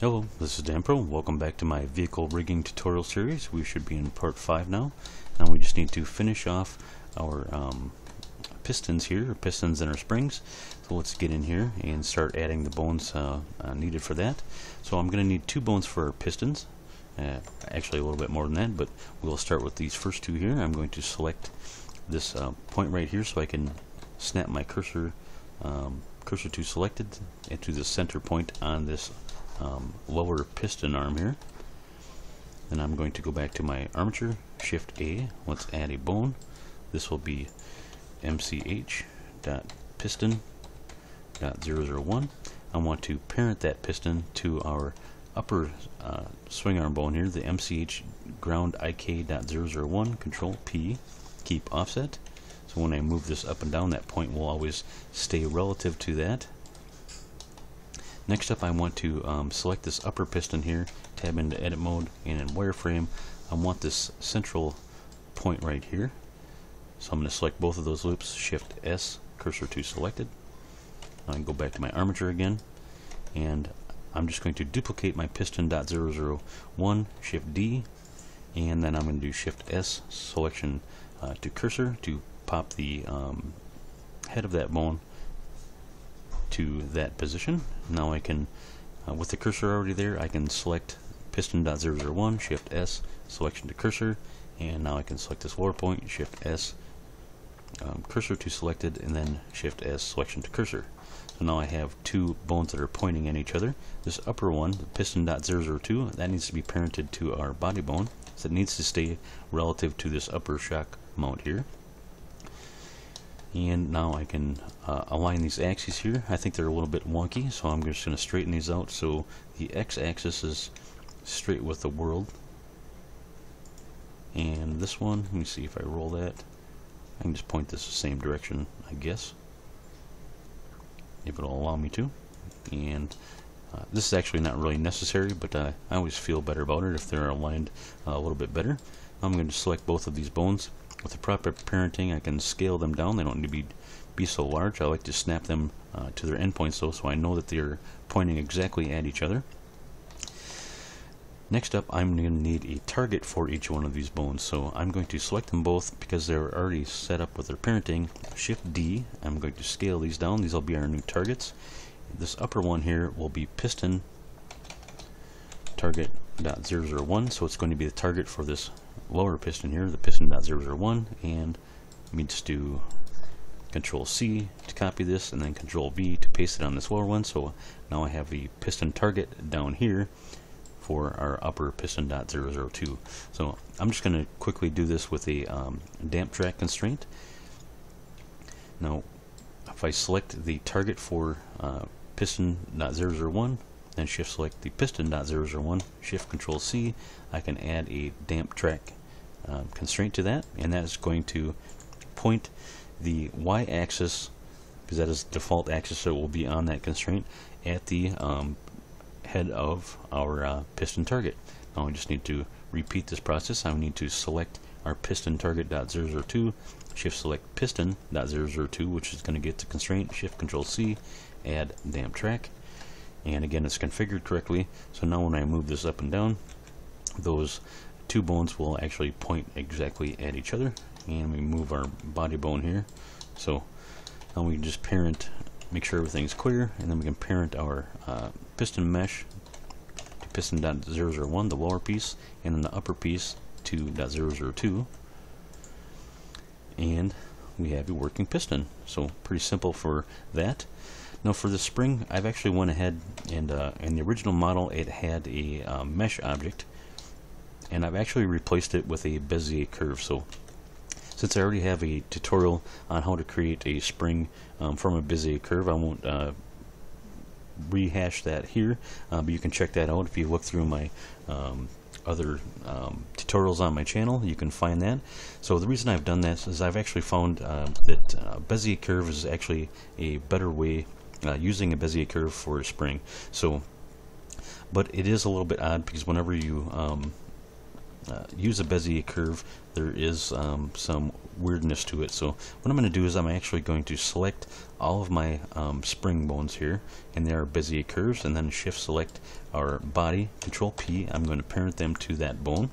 Hello, this is Dan Pro. Welcome back to my vehicle rigging tutorial series. We should be in part 5 now. Now we just need to finish off our um, pistons here, pistons and our springs. So let's get in here and start adding the bones uh, uh, needed for that. So I'm going to need two bones for our pistons. Uh, actually a little bit more than that, but we'll start with these first two here. I'm going to select this uh, point right here so I can snap my cursor um, cursor to selected and to the center point on this um, lower piston arm here. Then I'm going to go back to my armature, Shift A. Let's add a bone. This will be MCH dot piston dot 001. I want to parent that piston to our upper uh, swing arm bone here, the MCH ground IK dot 001. Control P, keep offset. So when I move this up and down, that point will always stay relative to that. Next up I want to um, select this upper piston here, tab into edit mode, and in wireframe I want this central point right here. So I'm going to select both of those loops, shift S, cursor to selected. I can go back to my armature again, and I'm just going to duplicate my piston.001, shift D, and then I'm going to do shift S, selection uh, to cursor to pop the um, head of that bone to that position. Now I can, uh, with the cursor already there, I can select piston.001, shift S, selection to cursor, and now I can select this lower point, shift S, um, cursor to selected, and then shift S, selection to cursor. So now I have two bones that are pointing at each other. This upper one, the piston.002, that needs to be parented to our body bone. So it needs to stay relative to this upper shock mount here and now I can uh, align these axes here. I think they're a little bit wonky so I'm just going to straighten these out. So the x-axis is straight with the world. And this one let me see if I roll that. I can just point this the same direction I guess if it'll allow me to. And uh, this is actually not really necessary but uh, I always feel better about it if they're aligned uh, a little bit better. I'm going to select both of these bones with the proper parenting, I can scale them down. They don't need to be, be so large. I like to snap them uh, to their endpoints though, so I know that they're pointing exactly at each other. Next up, I'm going to need a target for each one of these bones. So I'm going to select them both because they're already set up with their parenting. Shift D, I'm going to scale these down. These will be our new targets. This upper one here will be piston target dot zero zero one. so it's going to be the target for this lower piston here, the piston.001, and let me just do Control C to copy this, and then Control V to paste it on this lower one. So now I have the piston target down here for our upper piston.002. So I'm just going to quickly do this with a um, damp track constraint. Now, if I select the target for uh, piston.001, then shift select the piston.001, shift control C, I can add a damp track um, constraint to that, and that is going to point the y-axis, because that is the default axis, so it will be on that constraint, at the um, head of our uh, piston target. Now we just need to repeat this process. I need to select our piston target.002, shift select piston.002, which is going to get the constraint, shift control C, add damp track, and again it's configured correctly so now when I move this up and down those two bones will actually point exactly at each other. And we move our body bone here. So now we can just parent make sure everything's clear and then we can parent our uh, piston mesh to piston.001 the lower piece and then the upper piece to .002 and we have a working piston. So pretty simple for that now for the spring, I've actually went ahead and uh, in the original model it had a uh, mesh object and I've actually replaced it with a Bezier curve. So since I already have a tutorial on how to create a spring um, from a Bezier curve, I won't uh, rehash that here, uh, but you can check that out if you look through my um, other um, tutorials on my channel. You can find that. So the reason I've done this is I've actually found uh, that uh, Bezier curve is actually a better way uh, using a Bezier curve for a spring. So, but it is a little bit odd because whenever you um, uh, use a Bezier curve, there is um, some weirdness to it. So what I'm going to do is I'm actually going to select all of my um, spring bones here, and they are Bezier curves, and then shift select our body, control P, I'm going to parent them to that bone.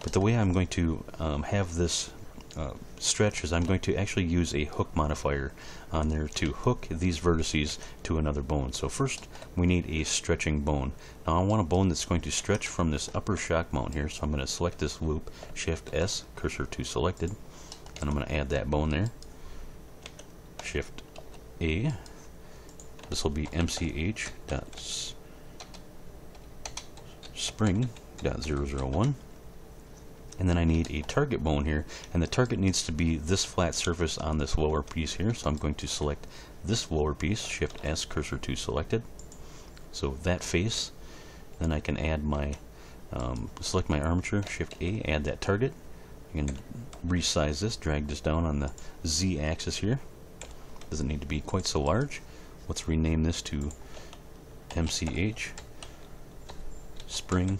But the way I'm going to um, have this uh, stretch is I'm going to actually use a hook modifier on there to hook these vertices to another bone. So first we need a stretching bone. Now I want a bone that's going to stretch from this upper shock mount here so I'm going to select this loop, shift S, cursor to selected, and I'm going to add that bone there. Shift A. This will be MCH dot spring dot zero zero one and then I need a target bone here and the target needs to be this flat surface on this lower piece here. So I'm going to select this lower piece shift S cursor to selected. So that face then I can add my um, select my armature shift A add that target. I can resize this drag this down on the Z axis here. Doesn't need to be quite so large. Let's rename this to MCH spring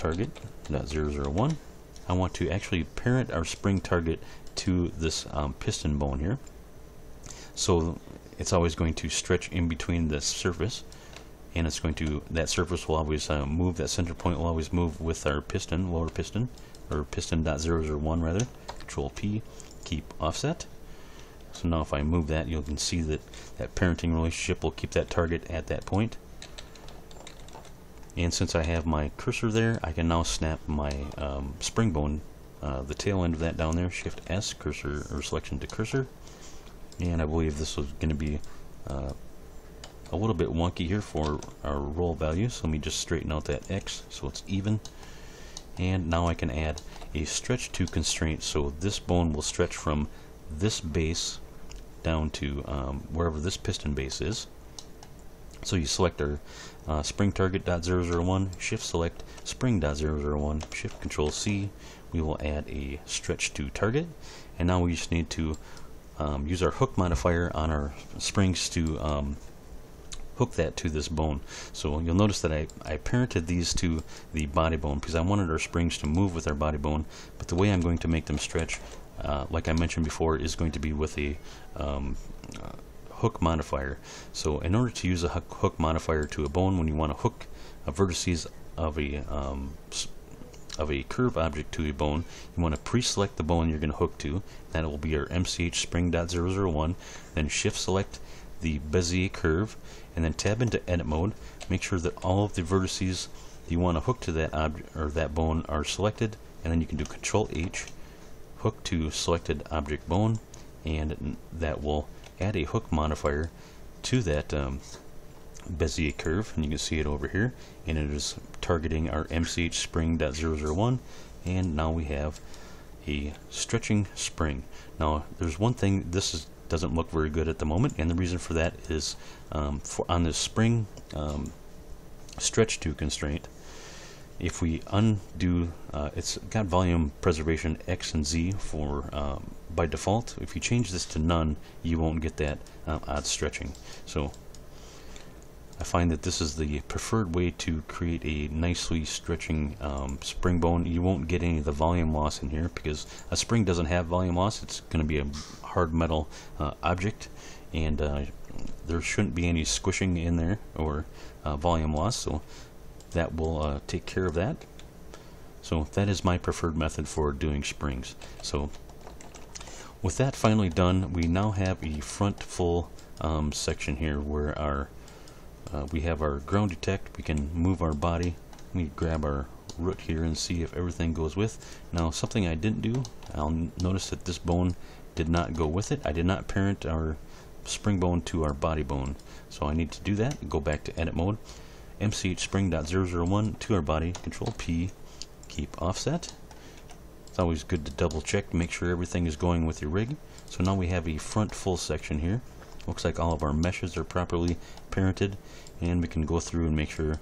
target .001. I want to actually parent our spring target to this um, piston bone here. So it's always going to stretch in between this surface and it's going to, that surface will always uh, move, that center point will always move with our piston, lower piston, or piston.001 rather. Control P, keep offset. So now if I move that, you can see that that parenting relationship will keep that target at that point and since I have my cursor there I can now snap my um, spring bone uh, the tail end of that down there shift S cursor or selection to cursor. And I believe this is going to be uh, a little bit wonky here for our roll value. So let me just straighten out that X so it's even. And now I can add a stretch to constraint. So this bone will stretch from this base down to um, wherever this piston base is so you select our uh, spring target .001, shift select spring .001, shift control C. We will add a stretch to target, and now we just need to um, use our hook modifier on our springs to um, hook that to this bone. So you'll notice that I, I parented these to the body bone because I wanted our springs to move with our body bone, but the way I'm going to make them stretch, uh, like I mentioned before, is going to be with a um, uh, hook modifier. So in order to use a hook modifier to a bone, when you want to hook a vertices of a um, of a curve object to a bone, you want to pre-select the bone you're going to hook to. That will be our MCH spring.001. Then shift select the Bezier curve, and then tab into edit mode. Make sure that all of the vertices you want to hook to that object or that bone are selected, and then you can do Control H, hook to selected object bone, and that will add a hook modifier to that um, Bezier curve, and you can see it over here, and it is targeting our MCH spring.001, and now we have a stretching spring. Now, there's one thing, this is, doesn't look very good at the moment, and the reason for that is um, for on this spring um, stretch to constraint, if we undo, uh, it's got volume preservation X and Z for um, by default. If you change this to none, you won't get that um, odd stretching. So I find that this is the preferred way to create a nicely stretching um, spring bone. You won't get any of the volume loss in here because a spring doesn't have volume loss. It's going to be a hard metal uh, object and uh, there shouldn't be any squishing in there or uh, volume loss. So that will uh, take care of that. So that is my preferred method for doing springs. So with that finally done, we now have a front full um, section here where our uh, we have our ground detect. We can move our body. We grab our root here and see if everything goes with. Now something I didn't do, I'll notice that this bone did not go with it. I did not parent our spring bone to our body bone. So I need to do that. Go back to edit mode mch spring.001 to our body, control P, keep offset. It's always good to double check to make sure everything is going with your rig. So now we have a front full section here. Looks like all of our meshes are properly parented and we can go through and make sure,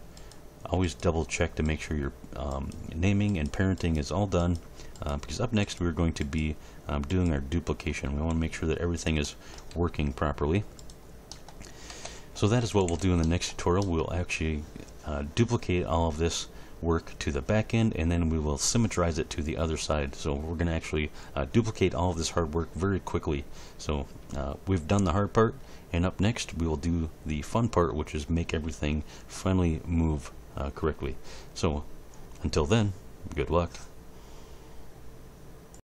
always double check to make sure your um, naming and parenting is all done uh, because up next we're going to be um, doing our duplication. We want to make sure that everything is working properly. So that is what we'll do in the next tutorial. We'll actually uh, duplicate all of this work to the back end and then we will symmetrize it to the other side. So we're going to actually uh, duplicate all of this hard work very quickly. So uh, we've done the hard part and up next we will do the fun part which is make everything finally move uh, correctly. So until then, good luck.